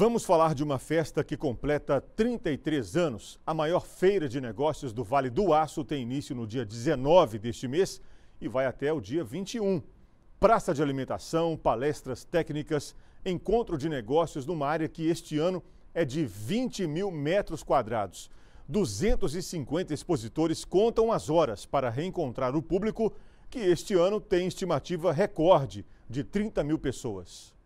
Vamos falar de uma festa que completa 33 anos. A maior feira de negócios do Vale do Aço tem início no dia 19 deste mês e vai até o dia 21. Praça de alimentação, palestras técnicas, encontro de negócios numa área que este ano é de 20 mil metros quadrados. 250 expositores contam as horas para reencontrar o público, que este ano tem estimativa recorde de 30 mil pessoas.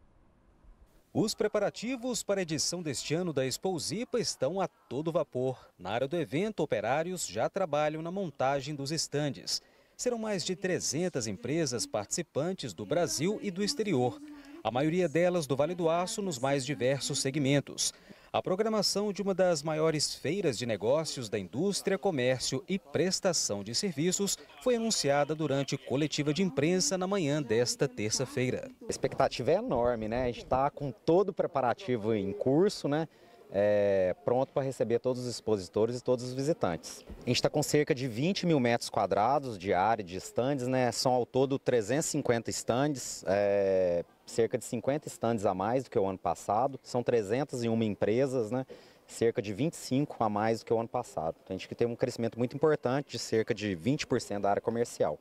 Os preparativos para a edição deste ano da Expo Zipa estão a todo vapor. Na área do evento, operários já trabalham na montagem dos estandes. Serão mais de 300 empresas participantes do Brasil e do exterior. A maioria delas do Vale do Aço nos mais diversos segmentos. A programação de uma das maiores feiras de negócios da indústria, comércio e prestação de serviços foi anunciada durante coletiva de imprensa na manhã desta terça-feira. A expectativa é enorme, né? A gente está com todo o preparativo em curso, né? É, pronto para receber todos os expositores e todos os visitantes. A gente está com cerca de 20 mil metros quadrados de área de estandes, né? São ao todo 350 estandes, é, cerca de 50 estandes a mais do que o ano passado. São 301 empresas, né? cerca de 25 a mais do que o ano passado. Então, a gente tem um crescimento muito importante de cerca de 20% da área comercial.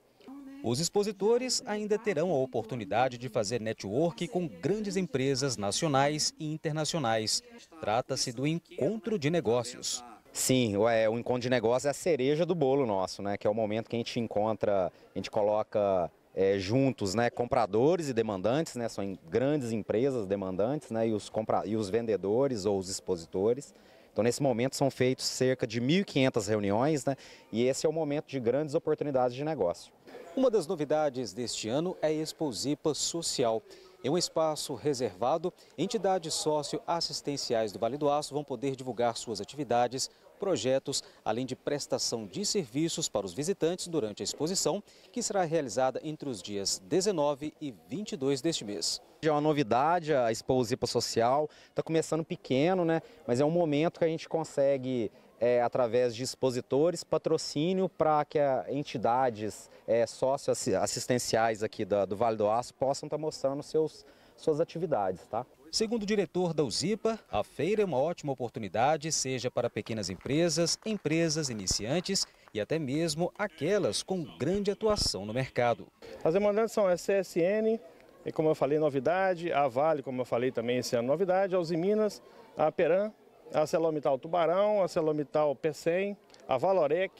Os expositores ainda terão a oportunidade de fazer network com grandes empresas nacionais e internacionais. Trata-se do encontro de negócios. Sim, é, o encontro de negócios é a cereja do bolo nosso, né? Que é o momento que a gente encontra, a gente coloca é, juntos, né, compradores e demandantes, né, são grandes empresas demandantes, né, e os, compra e os vendedores ou os expositores. Então, nesse momento, são feitos cerca de 1.500 reuniões, né, e esse é o momento de grandes oportunidades de negócio. Uma das novidades deste ano é a Exposipa Social. Em um espaço reservado, entidades socioassistenciais do Vale do Aço vão poder divulgar suas atividades, projetos, além de prestação de serviços para os visitantes durante a exposição, que será realizada entre os dias 19 e 22 deste mês. É uma novidade, a Exposipa Social está começando pequeno, né? mas é um momento que a gente consegue é, através de expositores, patrocínio para que a, entidades é, socioassistenciais aqui do, Vale do Aço possam estar tá mostrando seus, suas atividades. Tá? Segundo o diretor da UZIPA, a feira é uma ótima oportunidade, seja para pequenas empresas, empresas iniciantes e até mesmo aquelas com grande atuação no mercado. As demandantes são a CSN, e como eu falei, novidade, a Vale, como eu falei também esse ano, novidade, a Uzi Minas, a Peran, a Celomital Tubarão, a Celomital P100, a Valorec,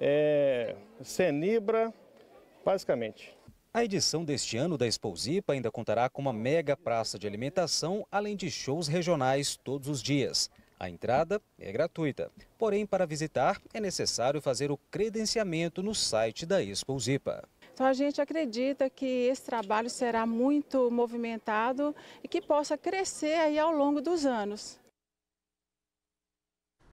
é, Senibra, basicamente. A edição deste ano da Exposipa ainda contará com uma mega praça de alimentação, além de shows regionais todos os dias. A entrada é gratuita, porém para visitar é necessário fazer o credenciamento no site da Exposipa. Então a gente acredita que esse trabalho será muito movimentado e que possa crescer aí ao longo dos anos.